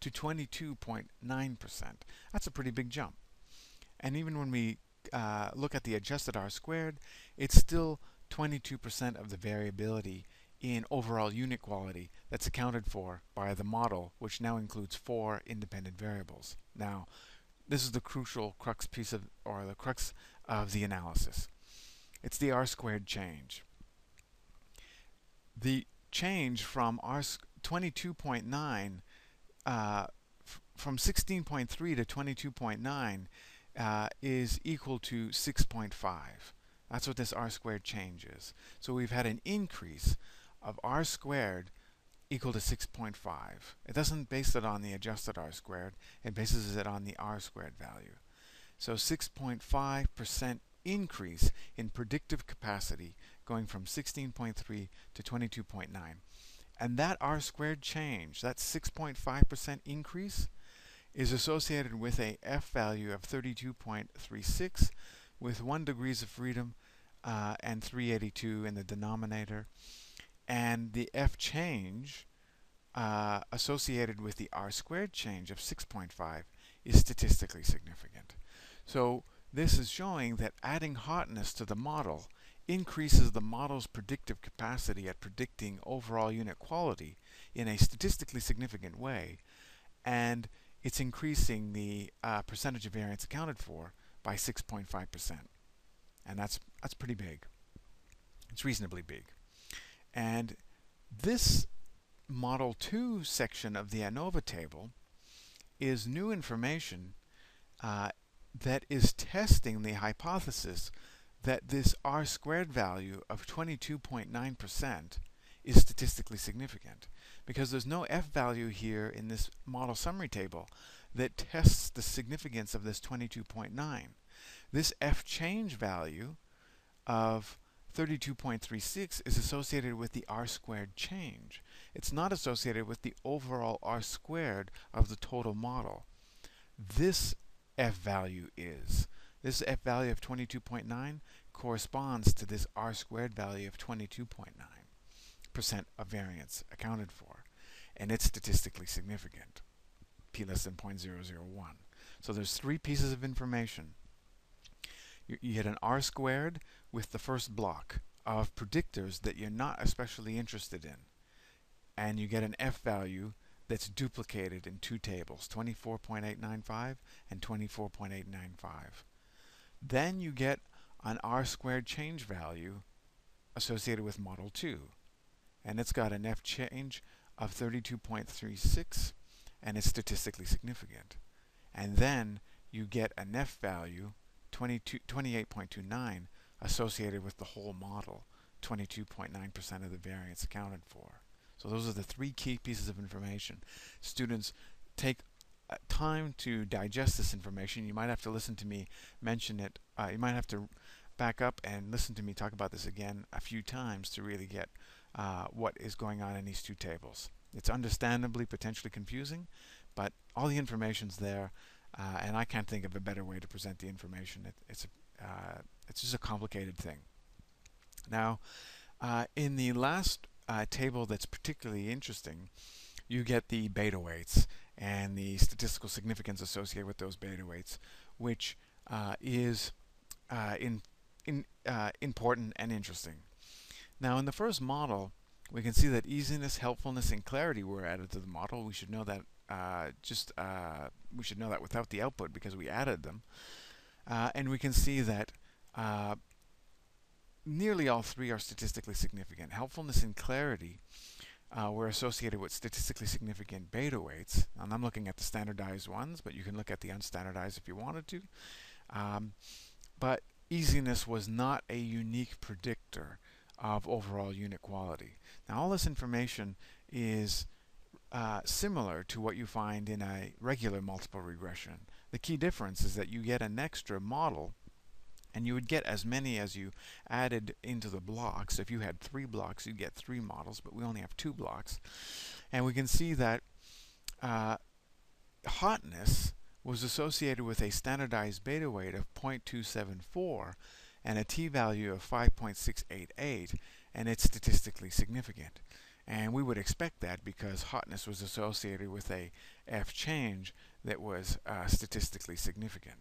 to 22.9%. That's a pretty big jump. And even when we uh, look at the adjusted R squared, it's still 22% of the variability in overall unit quality that's accounted for by the model, which now includes four independent variables. Now, this is the crucial crux piece of, or the crux of the analysis. It's the R squared change. The change from R 22.9 uh, from 16.3 to 22.9 uh, is equal to 6.5. That's what this r squared change is. So we've had an increase of r squared equal to 6.5. It doesn't base it on the adjusted r squared, it bases it on the r squared value. So 6.5% increase in predictive capacity going from 16.3 to 22.9. And that r squared change, that 6.5% increase, is associated with a f value of 32.36 with 1 degrees of freedom uh, and 382 in the denominator. And the f change uh, associated with the r squared change of 6.5 is statistically significant. So this is showing that adding hotness to the model increases the model's predictive capacity at predicting overall unit quality in a statistically significant way, and it's increasing the uh, percentage of variance accounted for by 6.5%. And that's, that's pretty big. It's reasonably big. And this Model 2 section of the ANOVA table is new information uh, that is testing the hypothesis that this r squared value of 22.9% is statistically significant because there's no f value here in this model summary table that tests the significance of this 22.9. This f change value of 32.36 is associated with the r squared change. It's not associated with the overall r squared of the total model. This f value is. This f value of 22.9 corresponds to this r squared value of 22.9% of variance accounted for. And it's statistically significant, p less than 0.001. So there's three pieces of information. You, you get an r squared with the first block of predictors that you're not especially interested in. And you get an f value that's duplicated in two tables, 24.895 and 24.895. Then you get an r squared change value associated with model 2. And it's got an f change of 32.36 and it's statistically significant. And then you get an f value 28.29 associated with the whole model, 22.9% of the variance accounted for. So those are the three key pieces of information. Students take time to digest this information. You might have to listen to me mention it. Uh, you might have to back up and listen to me talk about this again a few times to really get uh, what is going on in these two tables. It's understandably potentially confusing, but all the information's there, uh, and I can't think of a better way to present the information. It, it's a, uh, it's just a complicated thing. Now, uh, in the last uh, table that's particularly interesting, you get the beta weights and the statistical significance associated with those beta weights, which uh, is uh, in, in, uh, important and interesting. Now, in the first model, we can see that easiness, helpfulness, and clarity were added to the model. We should know that uh, just uh, we should know that without the output because we added them. Uh, and we can see that nearly all three are statistically significant. Helpfulness and clarity uh, were associated with statistically significant beta weights. And I'm looking at the standardized ones, but you can look at the unstandardized if you wanted to. Um, but easiness was not a unique predictor of overall unit quality. Now all this information is uh, similar to what you find in a regular multiple regression. The key difference is that you get an extra model and you would get as many as you added into the blocks. If you had three blocks, you'd get three models, but we only have two blocks. And we can see that uh, hotness was associated with a standardized beta weight of 0.274 and a t-value of 5.688 and it's statistically significant. And we would expect that because hotness was associated with a F change that was uh, statistically significant.